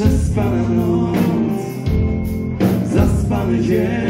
Przespana noc. Zaspany dzień.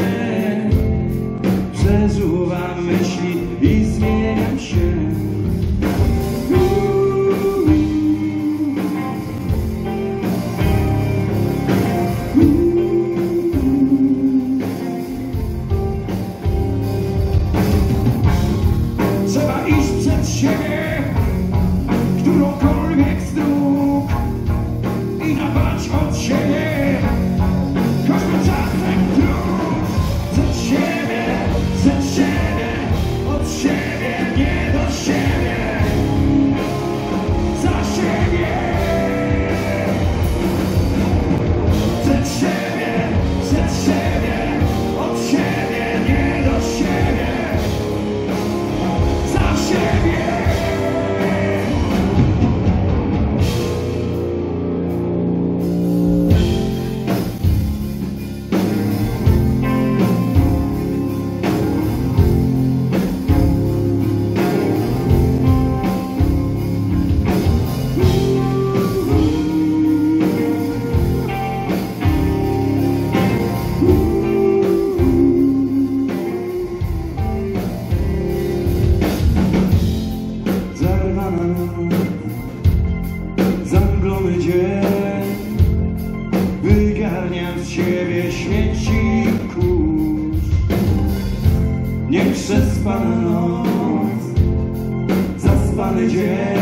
wygarniam z siebie śmieci kurz. Niech przez Pana noc, zaspany dzień.